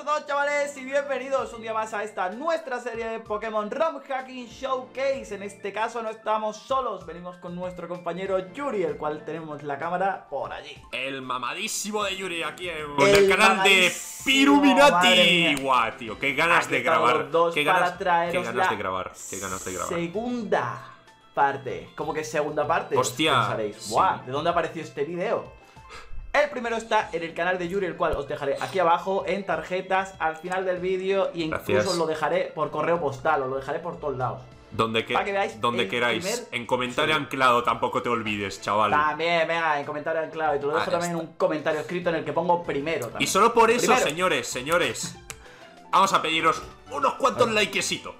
a todos chavales y bienvenidos un día más a esta nuestra serie de Pokémon ROM Hacking Showcase En este caso no estamos solos, venimos con nuestro compañero Yuri, el cual tenemos la cámara por allí El mamadísimo de Yuri aquí en el, canal de Piruminati Guau, tío, qué ganas Aquí de grabar dos Qué para ganas, qué de grabar, qué ganas de grabar Segunda parte ¿Cómo que segunda parte? Hostia, Pensaréis, sí. "Buah, ¿de dónde apareció este vídeo? El primero está en el canal de Yuri, el cual os dejaré aquí abajo en tarjetas al final del vídeo y incluso Gracias. os lo dejaré por correo postal, os lo dejaré por todos lados. Donde, que, que veáis donde queráis, primer- en comentario Sí. anclado tampoco te olvides, chaval También, venga, en comentario anclado. Y te lo dejo Ah, también en un comentario escrito en el que pongo primero. Y solo por eso, Primero. señores, señores Vamos a pediros unos cuantos likecitos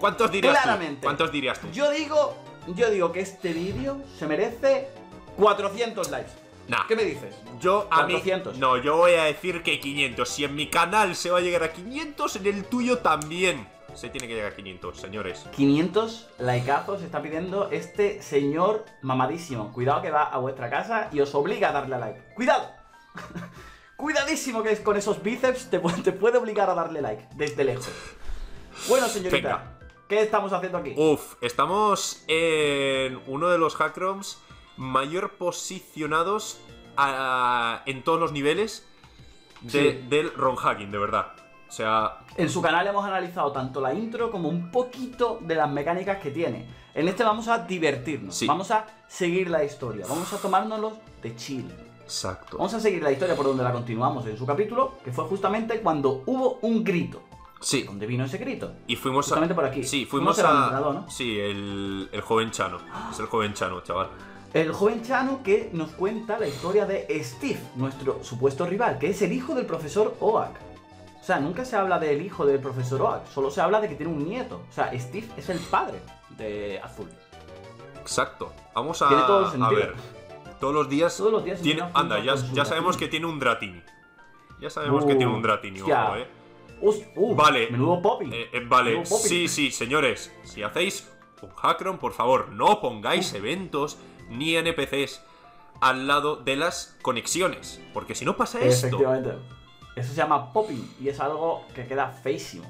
¿Cuántos dirías Claramente. tú? ¿Cuántos dirías tú? Yo digo, yo digo que este vídeo se merece 400 likes. Nah. ¿Qué me dices? Yo a mí 400. No, yo voy a decir que 500 Si en mi canal se va a llegar a 500 En el tuyo también Se tiene que llegar a 500, señores 500 likeazos está pidiendo este señor mamadísimo. Cuidado que va a vuestra casa y os obliga a darle a like. ¡Cuidado! Cuidadísimo que es con esos bíceps te, pu- te puede obligar a darle like desde lejos. Bueno, señorita, Venga. ¿qué estamos haciendo aquí? Uf, estamos en uno de los hackroms mayor posicionados a- en todos los niveles de- Sí. del ROM hacking, de verdad. O sea, En su canal hemos analizado tanto la intro como un poquito de las mecánicas que tiene. En este vamos a divertirnos, Sí. vamos a seguir la historia, vamos a tomárnoslo de chill. exacto. Vamos a seguir la historia por donde la continuamos en su capítulo, que fue justamente cuando hubo un grito. Sí, ¿Dónde vino ese grito? y fuimos a... Justamente por aquí. Sí, Fuimos a... Sí, el, el joven Chano. Es el joven Chano, chaval. El joven Chano que nos cuenta la historia de Steve, nuestro supuesto rival, que es el hijo del profesor Oak. O sea, nunca se habla del hijo del profesor Oak, solo se habla de que tiene un nieto. O sea, Steve es el padre de Azul. Exacto. Vamos a, Tiene todo el a ver. Todos los días. Todos los días tiene, anda, ya, ya sabemos Dratini. que tiene un Dratini. Ya sabemos que Uh, tiene un Dratini, hostia. ojo, eh. Uh, Vale. Menudo popping. Eh, eh, vale, Menudo sí, sí, señores. Si hacéis un hackron, por favor, no pongáis eventos ni NPCs al lado de las conexiones. Porque si no pasa esto. Efectivamente. Eso se llama popping y es algo que queda feísimo.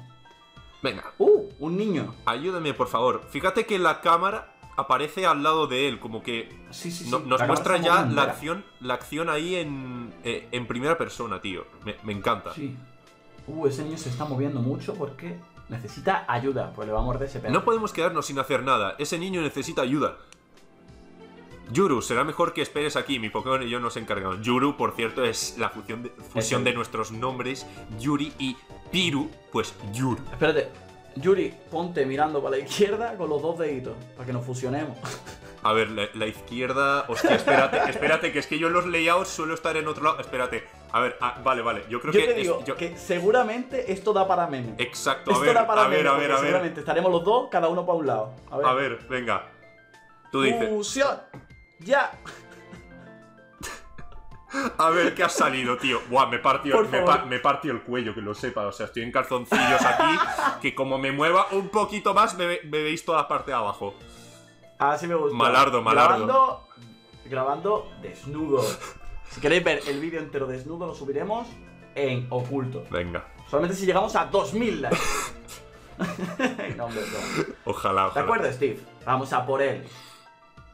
Venga, Uh, un niño. ayúdame, por favor. Fíjate que la cámara aparece al lado de él, como que Sí, sí, sí. No- nos La muestra ya la acción, la acción ahí en, eh, en primera persona, tío. Me, me encanta. Sí. Uh, ese niño se está moviendo mucho porque necesita ayuda, pues le va a morder ese perro. No podemos quedarnos sin hacer nada. Ese niño necesita ayuda. Yuru, será mejor que esperes aquí. Mi Pokémon y yo nos encargamos. Yuru, por cierto, es la fusión de, fusión Eso. de nuestros nombres. Yuri y Piru, pues Yuru. Espérate. Yuri, ponte mirando para la izquierda con los dos deditos, para que nos fusionemos. A ver, la, la izquierda. Hostia, espérate, espérate, que es que yo en los layouts suelo estar en otro lado. Espérate. A ver, ah, vale, vale. Yo creo Yo que. te es- digo yo- que seguramente esto da para meme. Exacto, a esto ver, da para a ver, a ver, a ver. seguramente estaremos los dos, cada uno para un lado. A ver. A ver, venga. Tú dices. Fusión. Ya. A ver, ¿qué ha salido, tío? Buah, me partió, me, favor. pa- me partió el cuello, que lo sepa. O sea, estoy en calzoncillos aquí, que como me mueva un poquito más, me, ve- me veis toda la parte de abajo. Así me gusta. Malardo, malardo. Grabando, grabando desnudo. Si queréis ver el vídeo entero desnudo, lo subiremos en oculto. Venga, Solamente si llegamos a 2000 likes. no, hombre, no. ojalá, ¿De ojalá. acuerdo, Steve? Vamos a por él.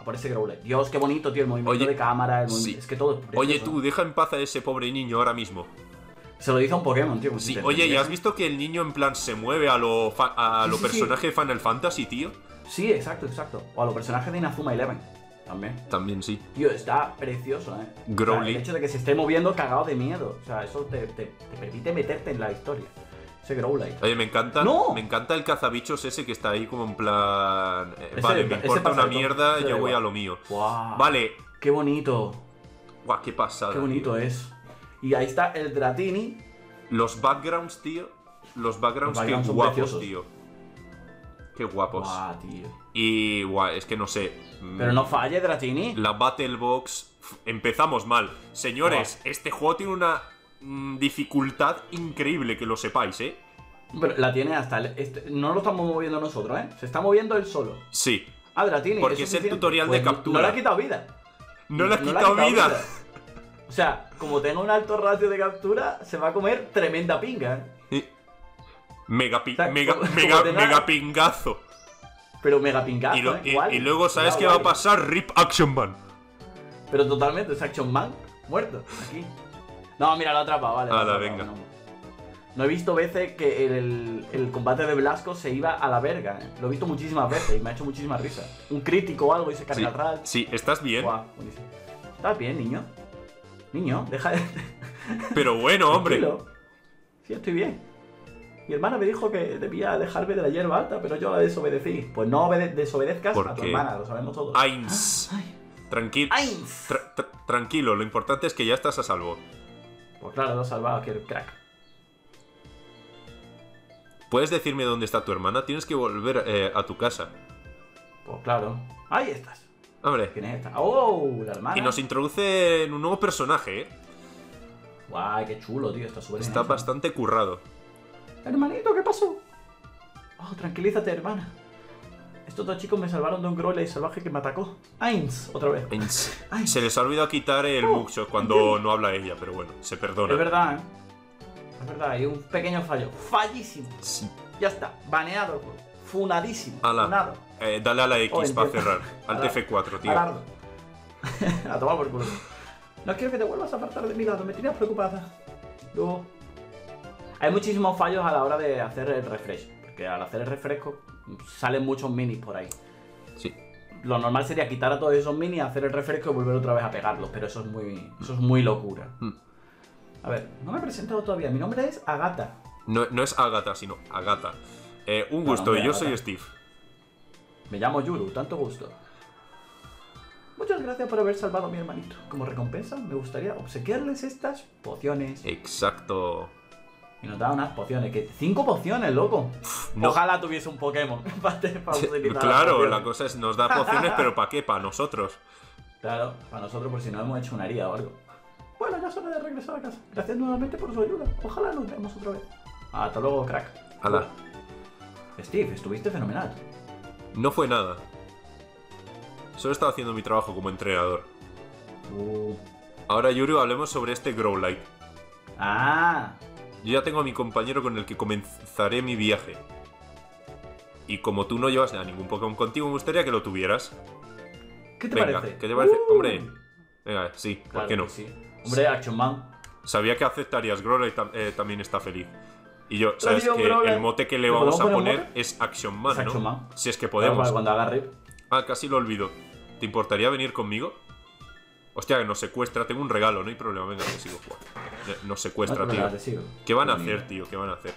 A por ese Growlithe. Dios, qué bonito, tío, el movimiento Oye, de cámara. el sí. movimiento- Es que todo es precioso. Oye, tú, deja en paz a ese pobre niño ahora mismo. Se lo dice a un Pokémon, tío. Sí, ¿te oye, ¿y has visto que el niño en plan se mueve a lo, a Sí, lo sí, personaje de Final Fantasy, tío? Sí, exacto, exacto. O a los personajes de Inazuma Eleven. También. También sí. Tío, está precioso, eh. Growlithe. O sea, el hecho de que se esté moviendo cagado de miedo. O sea, eso te, te- te permite meterte en la historia. Ese Growlithe. Oye, me encanta, ¡No! me encanta el cazabichos ese que está ahí como en plan... eh, Ese- vale, me ese importa una mierda, da yo voy igual. a lo mío. ¡Guau! Vale, Qué bonito. guau, qué pasada. Qué bonito es. Y ahí está el Dratini. Los backgrounds, tío. Los backgrounds, Los backgrounds qué son guapos, preciosos. tío. Qué guapos. ¡Guau, tío! Y guau, es que no sé. Pero no falle, Dratini. La Battle Box. f- Empezamos mal. Señores, este juego tiene una dificultad increíble, que lo sepáis, ¿eh? Pero la tiene hasta el. este- no lo estamos moviendo nosotros, ¿eh? Se está moviendo él solo. Sí. Ah, Dratini. Porque es el tutorial de Pues no- captura. No le ha quitado vida. No le ha No quitado vida. O sea, como tenga un alto ratio de captura, se va a comer tremenda pinga. ¿eh? Mega, pi- O sea, mega, como- mega, como tenga- mega pingazo. Pero mega pingazo, Y, lo- ¿eh? y- y luego, ¿sabes qué va a pasar? Rip Action Man. Pero totalmente, es Action Man muerto, aquí. No, mira, lo ha atrapado, vale. atrapado, venga. No. No he visto veces que el, el combate de Blasco se iba a la verga. ¿eh? Lo he visto muchísimas veces y me ha hecho muchísima risa. Un crítico o algo y se carga Sí, el ral. sí, estás bien. Buenísimo. ¿Estás bien, niño? Niño, deja de... Pero bueno, hombre. Sí, estoy bien. Mi hermana me dijo que debía dejarme de la hierba alta, pero yo la desobedecí. Pues no obede- desobedezcas ¿Por a tu hermana, lo sabemos todos. Ains. Ay. Tranquilo. Ains. Tra- tra- tranquilo, lo importante es que ya estás a salvo. Pues claro, lo he salvado, que el crack. ¿Puedes decirme dónde está tu hermana? Tienes que volver eh, a tu casa. Pues claro. Ahí estás. Hombre. ¿Quién es esta? ¡Oh! La hermana. Y nos introduce en un nuevo personaje, ¿eh? Guay, qué chulo, tío. Está súper Está bastante currado. Hermanito, ¿qué pasó? Oh, tranquilízate, hermana. Estos dos chicos me salvaron de un grole salvaje que me atacó. Ains, otra vez. Ains. Ay. Se les ha olvidado quitar el Oh, cuando no habla ella, pero bueno, se perdona. Es verdad, ¿eh? Es verdad, hay un pequeño fallo. Fallísimo. Sí. Ya está, baneado el juego. Funadísimo. Ala. Funado. Eh, dale a la X Oh, para cerrar. Al Ala. F4, tío. Alardo. a tomar por culo. No quiero que te vuelvas a apartar de mi lado, me tienes preocupada. Luego. Hay muchísimos fallos a la hora de hacer el refresh. Porque al hacer el refresco salen muchos minis por ahí. Sí. Lo normal sería quitar a todos esos minis, hacer el refresco y volver otra vez a pegarlos. Pero eso es muy. Eso es muy locura. Mm. A ver, no me he presentado todavía. Mi nombre es Agata. No, no es Agatha, sino Agata. Eh, un gusto, y yo soy Steve. Me llamo Yuru, tanto gusto. Muchas gracias por haber salvado a mi hermanito. Como recompensa, me gustaría obsequiarles estas pociones. Exacto. Y nos da unas pociones. que ¡Cinco pociones, loco! no. Ojalá tuviese un Pokémon para, te- para utilizar las Claro, la cosa es, nos da pociones, pero ¿para qué? Para nosotros. Claro, para nosotros por si no hemos hecho una herida o algo. Bueno, ya es hora de regresar a casa. Gracias nuevamente por su ayuda. Ojalá nos veamos otra vez. Hasta luego, crack. Ala. Steve, estuviste fenomenal. No fue nada. Solo estaba haciendo mi trabajo como entrenador. Uh. Ahora, Yuri, hablemos sobre este Growlite. Ah, Yo ya tengo a mi compañero con el que comenzaré mi viaje. Y como tú no llevas a ningún Pokémon contigo, me gustaría que lo tuvieras. ¿qué te Venga, parece? ¿qué te parece? Uh. Hombre, venga, sí, ¿por Claro qué no? que sí. Hombre, Action Man. Sabía que aceptarías Growlite tam- eh, también está feliz. Y yo, sabes que el mote que le ¿Le vamos a poner es Action Man, Es ¿no? Action Man. Si es que Claro, podemos. para cuando haga rip. Ah, casi lo olvido. ¿Te importaría venir conmigo? Hostia, que nos secuestra. Tengo un regalo, no hay problema. Venga, te sigo. Buah. Nos secuestra, tío. ¿Qué van a hacer, tío? ¿Qué van a hacer?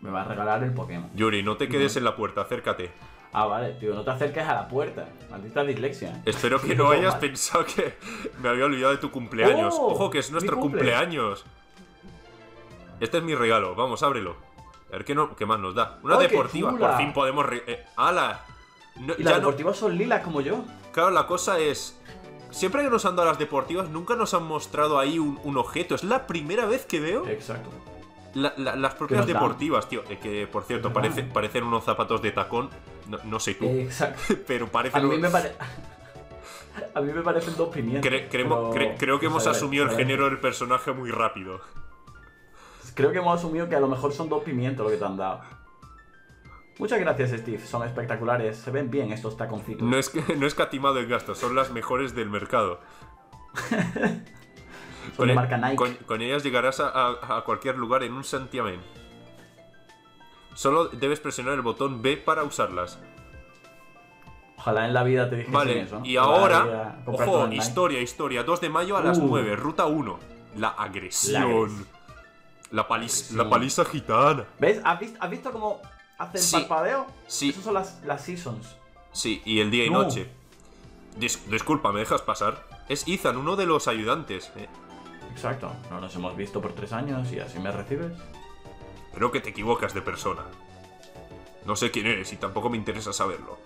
Me va a regalar el Pokémon. Yuri, no te quedes en la puerta, acércate. Ah, vale, tío, no te acerques a la puerta. Maldita dislexia. ¿eh? Espero que Sí, no hayas mal. pensado que me había olvidado de tu cumpleaños. ¡Oh! Ojo, que es nuestro cumple. cumpleaños. Este es mi regalo. Vamos, ábrelo. A ver qué, no, qué más nos da. Una ¡Ay, qué deportiva. Por fin podemos... eh, ¡Hala! No- Y las no- deportivas son lilas como yo. Claro, la cosa es. Siempre que nos han dado las deportivas, nunca nos han mostrado ahí un, un objeto. Es la primera vez que veo Exacto. la- la- las propias deportivas, tío. Eh, que por cierto, parece- parecen unos zapatos de tacón. No, no sé tú, Exacto. pero A parecen. mí unos- me parece. A mí me parecen dos pimientos. Cre- creemos- pero- cre- creo que hemos a ver, asumido a el género del personaje muy rápido. Creo que hemos asumido que a lo mejor son dos pimientos lo que te han dado. Muchas gracias, Steve. Son espectaculares. Se ven bien estos taconcitos. No es, que, no es catimado en gastos, son las mejores del mercado. son de e- marca Nike. con- con ellas llegarás a, a- a cualquier lugar en un santiamén. Solo debes presionar el botón B para usarlas. Ojalá en la vida te dijesen Vale, eso. y Ojalá ahora, ojo, historia, historia. 2 de mayo a las Uh. 9, ruta 1. La agresión. La Agresión. la paliza gitana. ¿Ves? ¿Has visto, has visto cómo hace el Sí. parpadeo? Sí. Esas son las, las seasons. Sí, y el día y No. noche. Dis- disculpa, ¿me dejas pasar? Es Ethan, uno de los ayudantes. eh. Exacto. No nos hemos visto por tres años y así me recibes. Creo que te equivocas de persona. No sé quién eres y tampoco me interesa saberlo.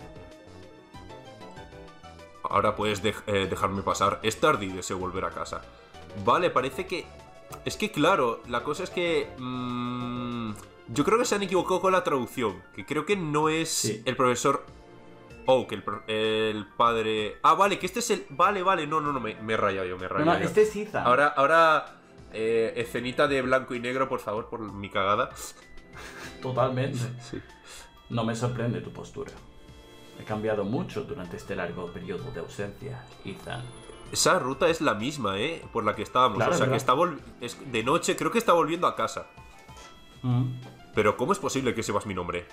Ahora puedes eh, dejarme pasar. Es tarde y deseo volver a casa. Vale, parece que... Es que claro, la cosa es que... mm, yo creo que se han equivocado con la traducción. Que creo que no es Sí. el profesor Oak, el, el padre. Ah, vale, que este es el. Vale, vale, no, no, no, me, me he rayado yo, me he No, rayado no, yo. este es Ethan. Ahora, ahora. eh, escenita de blanco y negro, por favor, por mi cagada. Totalmente. Sí. No me sorprende tu postura. He cambiado mucho durante este largo periodo de ausencia, Ethan. Esa ruta es la misma, ¿eh? Por la que estábamos. Claro, o sea, que está vol- es de noche, creo que está volviendo a casa. Mm. Pero ¿cómo es posible que sepas mi nombre?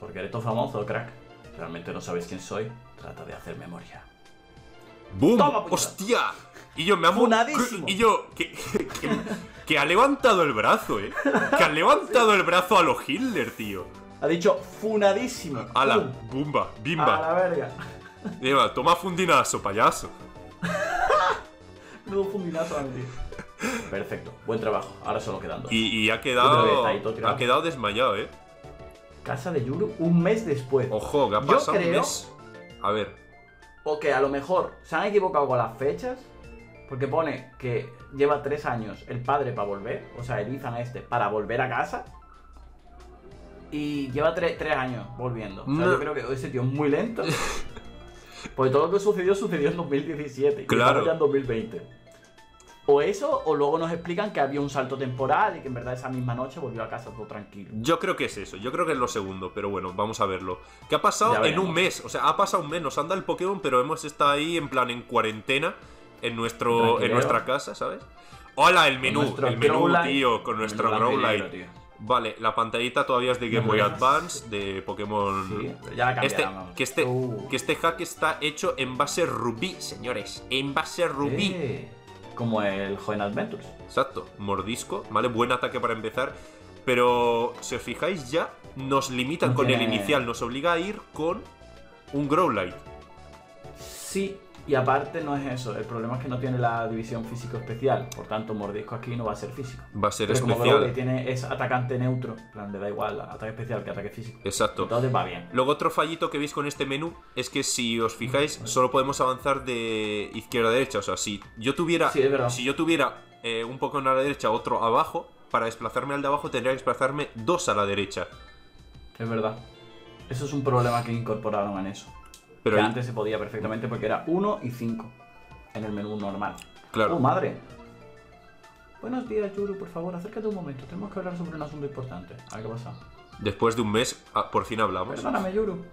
Porque eres todo famoso, crack. Realmente no sabes quién soy. Trata de hacer memoria. Puñeta. ¡Hostia! Y yo me amo. Funadísimo. Y yo, que, que, que ha levantado el brazo, ¿eh? Que ha levantado el brazo a lo Hitler, tío. Ha dicho funadísimo. Pum. ¡Bumba! A ¡Bimba! la verga. Eva, toma fundinazo, payaso. Menudo fundinazo, tío. Perfecto. Buen trabajo. Ahora solo quedan dos. Y, y ha quedado. ahí. Ha quedado desmayado, ¿eh? Casa de Yuru un mes después. Ojo, que ha Yo pasado un creo- mes. A ver. O que a lo mejor se han equivocado con las fechas. Porque pone que lleva tres años el padre para volver. O sea, el Ethan este para volver a casa. Y lleva tre- tres años volviendo. O sea, No. yo creo que ese tío es muy lento. Porque todo lo que sucedió sucedió en 2017. Y Claro. estamos ya en 2020. O eso, o luego nos explican que había un salto temporal y que en verdad esa misma noche volvió a casa todo tranquilo. Yo creo que es eso, yo creo que es lo segundo, pero bueno, vamos a verlo. ¿Qué ha pasado en un mes? O sea, ha pasado un mes, nos anda el Pokémon, pero hemos estado ahí en plan en cuarentena en nuestro Tranquileo. en nuestra casa, ¿sabes? Hola, el menú, el menú, tío, con nuestro Growlite. Vale, la pantallita todavía es de Game Boy. Advance, de Pokémon. Sí, ya la Este, que, este, Uh. que este hack está hecho en base rubí, señores. En base rubí. Eh, como el Joven Adventures. Exacto, mordisco, ¿vale? Buen ataque para empezar. Pero si os fijáis ya, nos limitan con el inicial, nos obliga a ir con un Growlite. Sí, y aparte no es eso. El problema es que no tiene la división físico especial. Por tanto, mordisco aquí no va a ser físico. Va a ser Pero como especial. Growlithe tiene es atacante neutro, en plan, le da igual ataque especial que ataque físico. Exacto. Entonces va bien. Luego otro fallito que veis con este menú es que si os fijáis, solo podemos avanzar de izquierda a derecha. O sea, si yo tuviera. Sí. Si yo tuviera eh, un Pokémon a la derecha, otro abajo, para desplazarme al de abajo tendría que desplazarme dos a la derecha. Es verdad. Eso es un problema que incorporaron en eso. Pero que ahí- antes se podía perfectamente porque era 1 y 5 en el menú normal. claro. ¡Oh, madre! Buenos días, Yuru, por favor, acércate un momento. Tenemos que hablar sobre un asunto importante. A ver qué pasa. Después de un mes, ah, por fin hablamos. Perdóname, Yuru.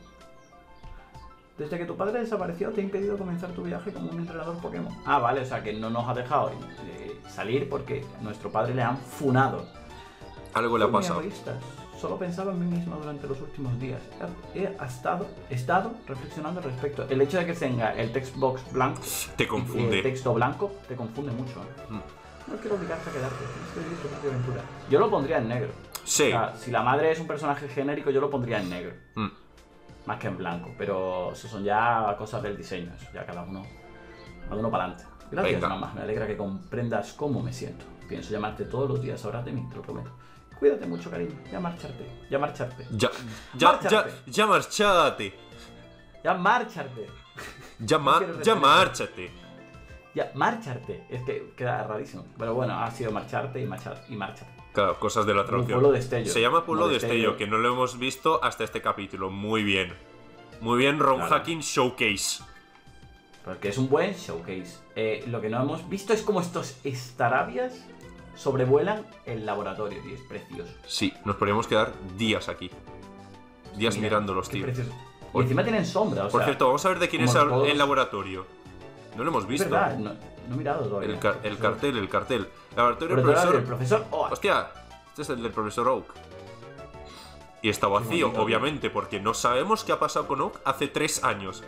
Desde que tu padre desapareció, te he impedido comenzar tu viaje como un entrenador Pokémon. Ah, vale, o sea que no nos ha dejado eh, salir porque a nuestro padre le han funado. Algo le ha muy pasado. Solo pensaba en mí mismo durante los últimos días. He, estado, estado reflexionando al respecto. El hecho de que tenga el text box blanco Te y el confunde. texto blanco te confunde mucho. ¿eh? Mm. No quiero obligarte a quedarte. Tienes que vivir tu propia aventura. Yo lo pondría en negro. Sí. O sea, si la madre es un personaje genérico, yo lo pondría en negro. Mm. Más que en blanco. Pero eso son ya cosas del diseño. Eso ya cada uno, cada uno para adelante. Gracias, Venga. mamá. Me alegra que comprendas cómo me siento. Pienso llamarte todos los días. Ahora de mí, te lo prometo. Cuídate mucho, cariño. Ya marcharte. Ya marcharte. Ya, ya, ya, Márchate. ya marchate. Ya marcharte. Ya, ma- ya marcharte. Es que queda rarísimo. Pero bueno, ha sido marcharte y marchar y márchate. Claro, cosas de la traducción. pueblo destello. Se llama Pueblo Como Destello, que no lo hemos visto hasta este capítulo. Muy bien. Muy bien, Ron Claro. Hacking Showcase. Porque es un buen showcase. Eh, lo que no hemos visto es cómo estos estarabias sobrevuelan el laboratorio, tío. Es precioso. Sí, nos podríamos quedar días aquí. Días Mira, mirándolos, qué tío. precioso. Y Por- encima tienen sombra, o Por sea. cierto, vamos a ver de quién es como el, todos- el laboratorio. No lo hemos es visto. verdad, no, no he mirado todavía. El, car- el cartel, el cartel. Laboratorio del profesor. Oh, Hostia, este es el del profesor Oak. Y está vacío, bonito, obviamente, porque no sabemos qué ha pasado con Oak hace tres años.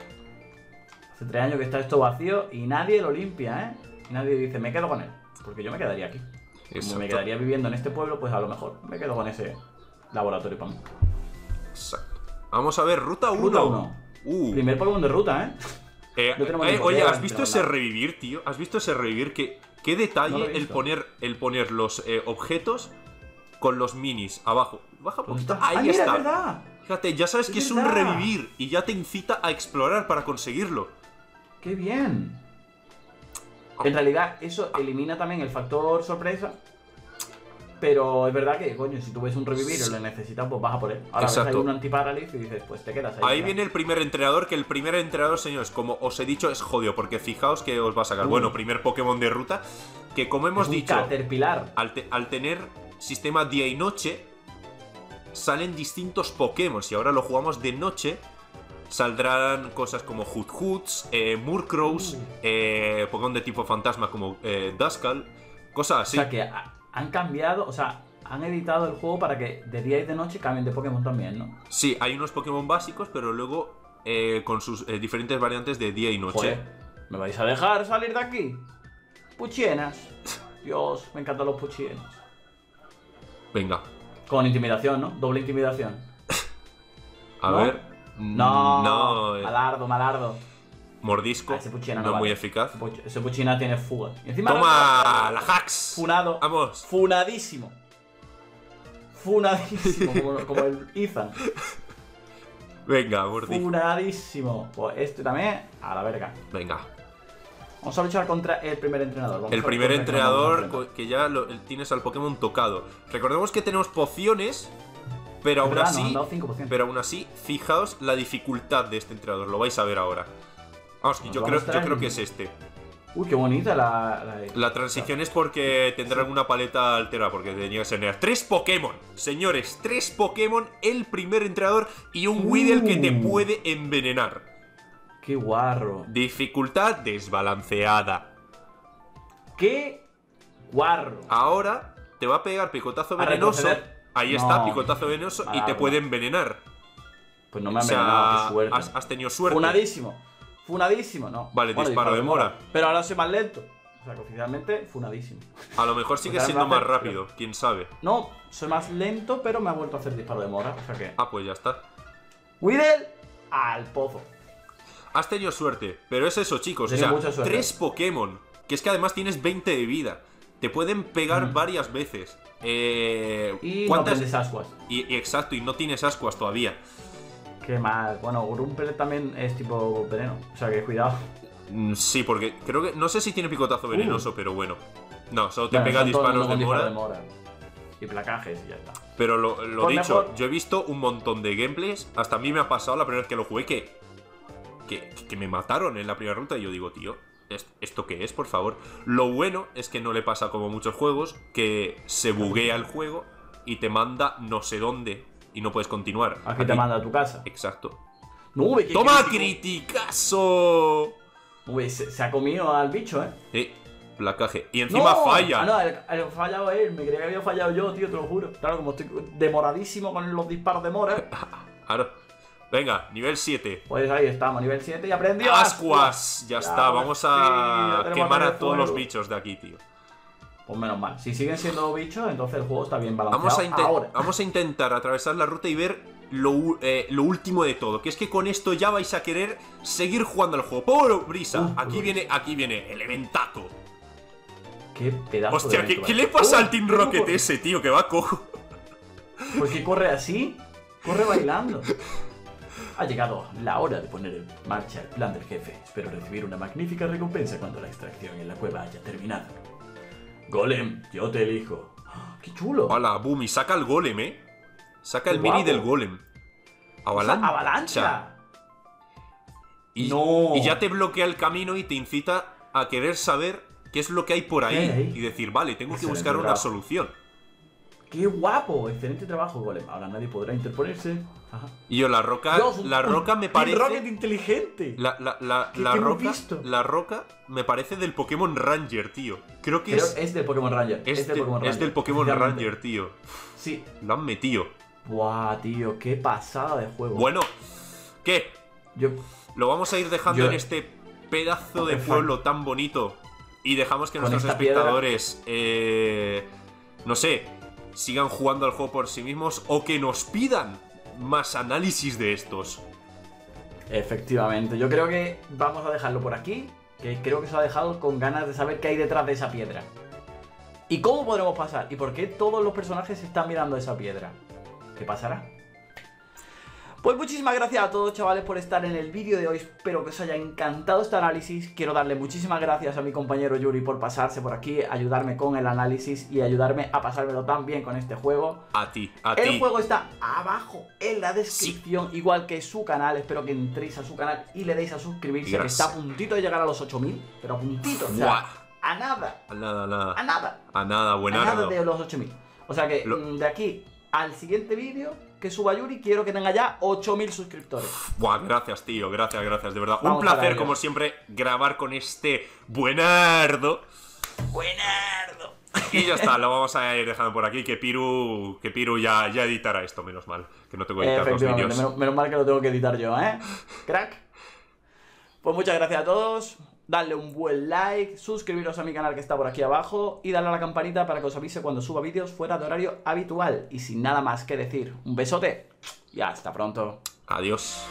Hace tres años que está esto vacío y nadie lo limpia, ¿eh? Y nadie dice, me quedo con él. Porque yo me quedaría aquí. Como me quedaría viviendo en este pueblo, pues a lo mejor me quedo con ese laboratorio para mí. Exacto. Vamos a ver, ruta 1. Ruta uno. Uh. Primer Pokémon de ruta, ¿eh? Eh, No eh, oye, qué ¿has visto ese revivir, tío? ¿Has visto ese revivir? Que, ¿Qué lo detalle el poner, el poner los eh, objetos con los minis abajo? Baja un ¿Dónde poquito. está? Ahí ¡Ah, mira, está. es verdad! Fíjate, ya sabes que Es un revivir y ya te incita a explorar para conseguirlo. ¡Qué bien! En realidad, eso elimina también el factor sorpresa. Pero es verdad que, coño, si tú ves un revivir y lo necesitas, pues vas a por él. Ahora ves ahí un antiparálisis y dices, pues te quedas ahí. Ahí viene el primer entrenador, que el primer entrenador, señores, como os he dicho, es jodido, porque fijaos que os va a sacar. Uh. Bueno, primer Pokémon de ruta, que como hemos Es un dicho, Caterpillar. al, te- al tener sistema día y noche, salen distintos Pokémon. Si ahora lo jugamos de noche, saldrán cosas como Hoot Hoots, eh, Murkrows, eh, Pokémon de tipo fantasma como eh, Duskull, cosas O así. sea que ha- han cambiado, o sea, han editado el juego para que de día y de noche cambien de Pokémon también, ¿no? Sí, hay unos Pokémon básicos, pero luego eh, con sus eh, diferentes variantes de día y noche. Joder, ¿me vais a dejar salir de aquí? Puchienas. Dios, me encantan los puchienas. Venga, Con intimidación, ¿no? Doble intimidación. a ¿No? ver. No, No, eh, malardo, malardo. mordisco. Ah, ese no no muy eficaz. Ese puch- Ese puchina tiene fuga. Y encima ¡Toma! ¡La hacks! Funado. Vamos. Funadísimo. Funadísimo, como, como el Ethan. Venga, mordisco. Funadísimo. Pues este también, a la verga. Venga. Vamos a luchar contra el primer entrenador. Vamos El primer entrenador que ya lo- tienes al Pokémon tocado. Recordemos que tenemos pociones, pero aún verdad, así. han dado 5%. Pero aún así, fijaos la dificultad de este entrenador. Lo vais a ver ahora. Vamos, Nos yo creo, yo creo que es este. Uy, qué bonita la. la, La transición es porque tendrá alguna paleta alterada, porque tenía que ser tres Pokémon. Señores, tres Pokémon, el primer entrenador y un Weedle que te Uh. puede envenenar. Qué guarro. Dificultad desbalanceada. Qué guarro. Ahora te va a pegar picotazo venenoso. Ahí No. está, picotazo venenoso y te puede envenenar. Pues no me ha O sea, envenenado, qué suerte. has, has tenido suerte. Funadísimo. Funadísimo, no. Vale, disparo de mora. Pero ahora soy más lento. O sea que oficialmente, funadísimo. A lo mejor sigue siendo más rápido, quién sabe. No, soy más lento, pero me ha vuelto a hacer disparo de mora. O sea que. Ah, pues ya está. Weedle al pozo. Has tenido suerte, pero es eso, chicos. O Tenía sea, mucha suerte. tres Pokémon. Que es que además tienes 20 de vida. Te pueden pegar Mm. varias veces. Eh, Y no ¿Cuántas? ascuas. y, y exacto, y no tienes ascuas todavía. Qué mal. Bueno, Grumpel también es tipo veneno. O sea que cuidado. Mm, Sí, porque creo que. No sé si tiene picotazo venenoso, pero bueno. No, solo te Uh. Pega disparos de disparo mora. Y placajes y ya está. Pero lo, lo Pues dicho, mejor- yo he visto un montón de gameplays. Hasta a mí me ha pasado la primera vez que lo jugué que. que, que me mataron en la primera ruta. Y yo digo, tío, ¿est- ¿esto qué es, por favor? Lo bueno es que no le pasa como muchos juegos, que se buguea el juego y te manda no sé dónde y no puedes continuar. Aquí te manda a tu casa. Exacto. No, qué ¡Toma, crítico. criticazo! Uy, se, se ha comido al bicho, ¿eh? Eh, placaje. Y encima No, falla. Ah, no, el, el fallado él. Me creía que había fallado yo, tío, te lo juro. Claro, como estoy demoradísimo con los disparos de mora. Claro. Venga, nivel 7. Pues ahí estamos, nivel 7 y aprendió. Ascuas, ya está, pues vamos sí, a quemar a todos los bichos de aquí, tío. Pues menos mal. Si siguen siendo bichos, entonces el juego está bien balanceado. Vamos a, Ahora. vamos a intentar atravesar la ruta y ver lo, eh, lo último de todo, que es que con esto ya vais a querer seguir jugando al juego. ¡Por brisa! Uh, Aquí viene, aquí viene el eventaco. Qué pedazo Hostia, de ¿qué, qué eh. le pasa Uh, al Team ¿cómo Rocket ese, tío? Que va cojo. ¿Por qué corre así? Corre bailando. Ha llegado la hora de poner en marcha el plan del jefe. Espero recibir una magnífica recompensa cuando la extracción en la cueva haya terminado. Golem, yo te elijo. ¡Ah, ¡Qué chulo! Hola, boom, y saca el golem, ¿eh? Saca el mini del golem. Avalancha. ¡Avalancha! Y, No. y ya te bloquea el camino y te incita a querer saber qué es lo que hay por ahí. Y decir, vale, tengo que buscar una solución. ¡Qué guapo! Excelente trabajo, Golem. Ahora nadie podrá interponerse. Ajá. Y yo, la roca, Dios, un- la un roca me parece. Rocket inteligente! La, la, la, ¿Qué- la qué roca, visto? la roca me parece del Pokémon Ranger, tío. Creo que Creo- es, es del Pokémon Ranger. es, Es, del de- Pokémon es Ranger. del Pokémon. Ranger, tío. Sí. Lo han metido. Buah, tío, qué pasada de juego. Bueno, ¿qué? Yo. Lo vamos a ir dejando Yo- en este pedazo de pueblo tan bonito. Y dejamos que nuestros espectadores, eh, no sé, sigan jugando al juego por sí mismos o que nos pidan más análisis de estos. Efectivamente, yo creo que vamos a dejarlo por aquí, que creo que se ha dejado con ganas de saber qué hay detrás de esa piedra. ¿Y cómo podremos pasar? ¿Y por qué todos los personajes están mirando esa piedra? ¿Qué pasará? Pues muchísimas gracias a todos chavales por estar en el vídeo de hoy, espero que os haya encantado este análisis, quiero darle muchísimas gracias a mi compañero Yuri por pasarse por aquí, ayudarme con el análisis y ayudarme a pasármelo tan bien con este juego. A ti, a El ti. juego está abajo en la descripción, igual que su canal, espero que entréis a su canal y le deis a suscribirse, que está a puntito de llegar a los 8000, pero a puntito, o sea, a nada, A nada, nada. a nada. A nada, A buenardo. nada de los 8000. O sea que Lo- mm, de aquí al siguiente vídeo que suba Yuri, quiero que tenga ya 8000 suscriptores. Buah, gracias, tío, gracias, gracias, de verdad. Vamos Un placer, como siempre, grabar con este buenardo. ¡Buenardo! Y ya está, lo vamos a ir dejando por aquí. Que Piru, que Piru ya, ya editará esto, menos mal. Que no tengo que editar los vídeos. menos, menos mal que lo tengo que editar yo, ¿eh? Crack. Pues muchas gracias a todos. Dadle un buen like, suscribiros a mi canal que está por aquí abajo y darle a la campanita para que os avise cuando suba vídeos fuera de horario habitual. Y sin nada más que decir, un besote y hasta pronto. Adiós.